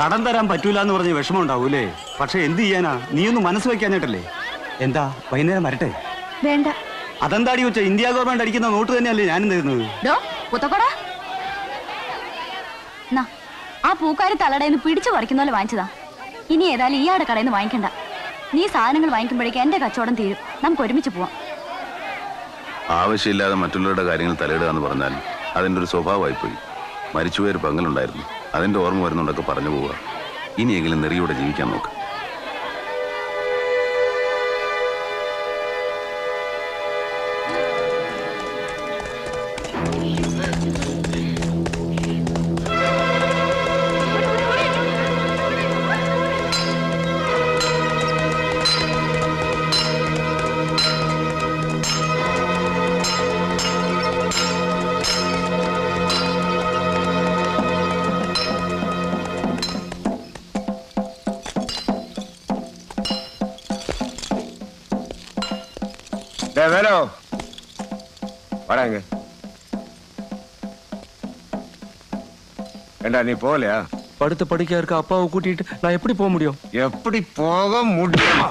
കടം തരാൻ പറ്റൂല എന്ന് പറഞ്ഞ് വിഷമം ഉണ്ടാവൂലേ പക്ഷെ എന്ത് ചെയ്യാനാ? നീ ഒന്ന് മനസ്സ് വെക്കാഞ്ഞിട്ടല്ലേ എന്താ വൈകുന്നേരം വരട്ടെ? വേണ്ട. അതെന്താടി വെച്ച ഇന്ത്യ ഗവൺമെന്റ് അടിക്കുന്ന നോട്ട് തന്നെയല്ലേ ഞാനും തരുന്നത് ആ പൂക്കാരി തലടയിൽ നിന്ന് പിടിച്ചു പറിക്കുന്ന പോലെ വാങ്ങിച്ചതാ. ഇനി ഏതായാലും ഈയാടെ കടയിൽ നിന്ന് വാങ്ങിക്കണ്ട. നീ സാധനങ്ങൾ വാങ്ങിക്കുമ്പോഴേക്കും എന്റെ കച്ചവടം തീരും. നമുക്ക് ഒരുമിച്ച് പോവാം. ആവശ്യമില്ലാതെ മറ്റുള്ളവരുടെ കാര്യങ്ങൾ തലയിടുക എന്ന് പറഞ്ഞാൽ അതിന്റെ ഒരു സ്വഭാവമായിപ്പോയി. പോയി മരിച്ചുപോയൊരു പങ്കലുണ്ടായിരുന്നു അതിന്റെ ഓർമ്മ വരുന്നുണ്ടൊക്കെ പറഞ്ഞു പോവുക. ഇനിയെങ്കിലും നെറിയോടെ ജീവിക്കാൻ നോക്ക്. வேலு. வாடா இங்க. ஏண்டா நீ போகலையா? படுத்த படுக்கையா இருக்க அப்பாவை கூட்டிட்டு நான் எப்படி போக முடியும்? எப்படி போக முடியும்?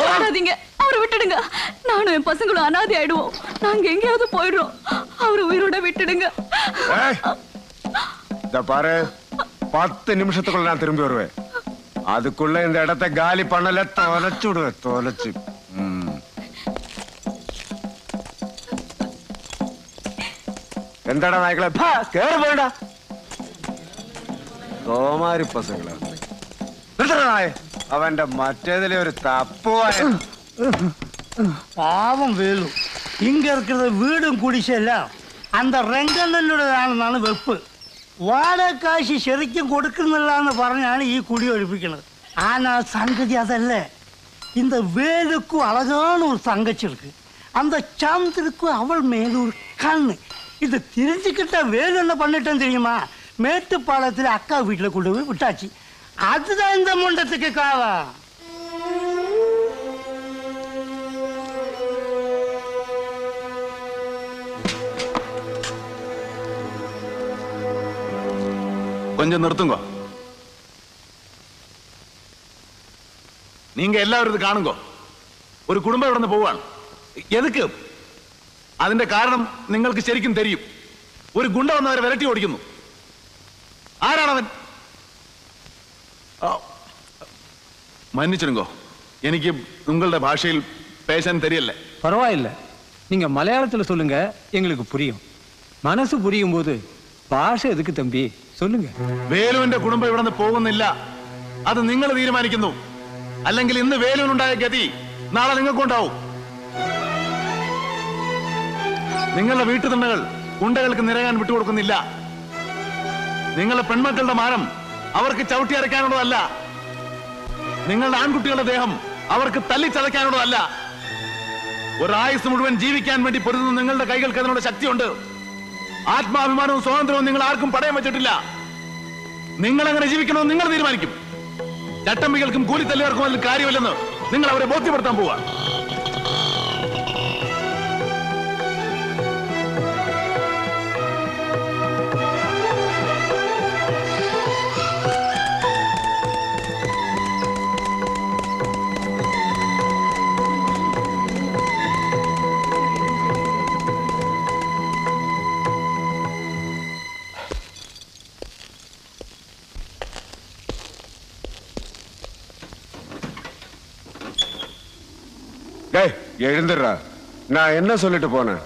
ஓடாதீங்க அவரை விட்டுடுங்க. நானும் என் பசங்களும் அனாதை ஆயிடுவோம். நாங்க எங்கேயாவது போயிடுறோம். அவரை உயிரோட விட்டுடுங்க. இத பாரு. பத்து நிமிஷத்துக்குள்ள நான் திரும்பி வருவேன். அதுக்குள்ள இந்த இடத்த காலி பண்ணல தொலைச்சு விடுவேன் தொலைச்சு. എന്താടാ നായ്ക്കളെ ഭാ, കേറി പോയടാ സോമാരി പസങ്ങളാ നിർത്തടാ നായ അവന്റെ മറ്റേതിലെ ഒരു തപ്പുവായ பாவம் வேலு இங்க இருக்கிறது வீடும் குடிசெல்லாம் அந்த രംഗണ്ണനുടേതാണെന്നാണ് വെപ്പ് വാടക കാശ് ശരിക്കും കൊടുക്കുന്നില്ല എന്ന് പറഞ്ഞാണ് ഈ കുടി ഒഴിപ്പിക്കുന്നത് ആനാ സംഗതി അതല്ലേ இந்த வேலுக்கும் அழகான ஒரு தங்கச்சி இருக்கு அந்த சந்திரக்கும் அவள் மேல ஒரு கண்ணு இது தெரிஞ்சுக்கிட்ட வேலு என்ன பண்ணிட்டேன் தெரியுமா மேட்டுப்பாளையத்தில் அக்கா வீட்டில் கொண்டு போய் விட்டாச்சு அதுதான் இந்த முண்டத்துக்கு காவம் கொஞ்சம் நிறுத்துங்க நீங்க எல்லாரும் ഇത് കാണുങ്കോ ഒരു കുടുംബം ഇവിടെ നിന്ന് പോവാണ് എതുക്ക് അതിന്റെ കാരണം നിങ്ങൾക്ക് ശരിക്കും തെരിയും ഒരു ഗുണ്ട വന്നവരെ വിരട്ടി ഓടിക്കുന്നു. ആരാണവൻ? മന്നിച്ചിരുങ്കോ? എനിക്ക് നിങ്ങളുടെ ഭാഷയിൽ പേശാൻ തരിയല്ലേ? பரவாயில்ல നിങ്ങൾ മലയാളത്തിൽ சொல்லுங்க எங்களுக்கு புரியும் മനസ്സ് പുരിയും போது ഭാഷ எதுக்கு തമ്പി? சொல்லுங்க വേലുവിന്റെ കുടുംബം ഇവിടെ പോകുന്നില്ല. അത് നിങ്ങൾ തീരുമാനിക്കുന്നു. അല്ലെങ്കിൽ ഇന്ന് വേലുവിനുണ്ടായ ഗതി നാളെ നിങ്ങൾക്കുണ്ടാവും. നിങ്ങളുടെ വീട്ടുതണ്ടകൾ ഗുണ്ടകൾക്ക് നിരകാൻ വിട്ടുകൊടുക്കുന്നില്ല. നിങ്ങളുടെ പെൺമക്കളുടെ മാനം അവർക്ക് ചവിട്ടി അരയ്ക്കാനുള്ളതല്ല. നിങ്ങളുടെ ആൺകുട്ടികളുടെ ദേഹം അവർക്ക് തല്ലിച്ചതയ്ക്കാനുള്ളതല്ല ഒരായുസ് മുഴുവൻ ജീവിക്കാൻ വേണ്ടി പൊരുതുന്ന നിങ്ങളുടെ കൈകൾക്ക് അതിനുള്ള ശക്തിയുണ്ട്. ആത്മാഭിമാനവും സ്വാതന്ത്ര്യവും നിങ്ങൾ ആർക്കും പടയം വെച്ചിട്ടില്ല. നിങ്ങൾ അങ്ങനെ ജീവിക്കണമെന്ന് നിങ്ങൾ തീരുമാനിക്കും. ചട്ടമ്പികൾക്കും കൂലിത്തല്ലുകാർക്കും അതിൽ കാര്യമില്ലെന്ന് നിങ്ങൾ അവരെ ബോധ്യപ്പെടുത്താൻ പോവുക. எழுந்துடுறா. நான் என்ன சொல்லிட்டு போனேன்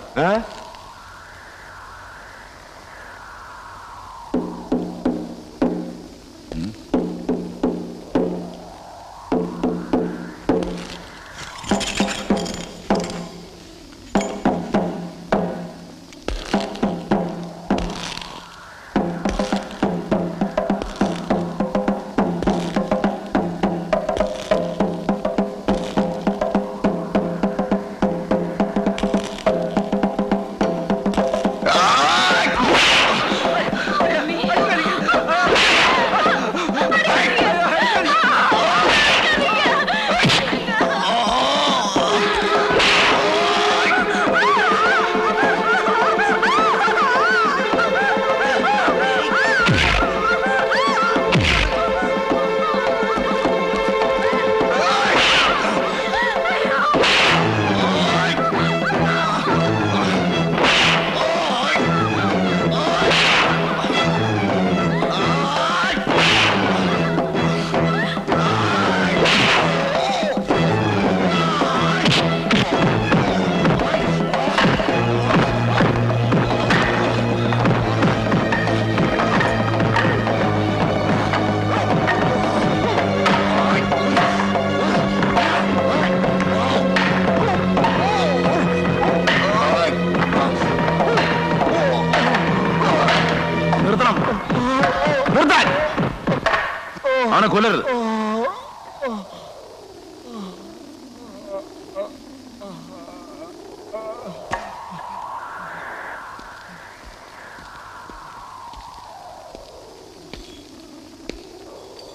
അവനെ കൊല്ലരുത്.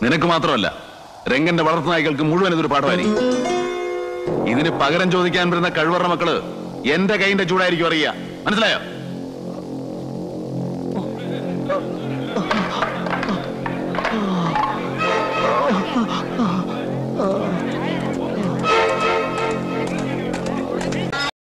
നിനക്ക് മാത്രമല്ല രംഗന്റെ വളർത്തുനായ്ക്കൾക്ക് മുഴുവൻ ഇതൊരു പാഠമായി ഇതിന് പകരം ചോദിക്കാൻ വരുന്ന കഴിവറ മക്കൾ എന്റെ കൈന്റെ ചൂടായിരിക്കും അറിയുക. മനസ്സിലായോ?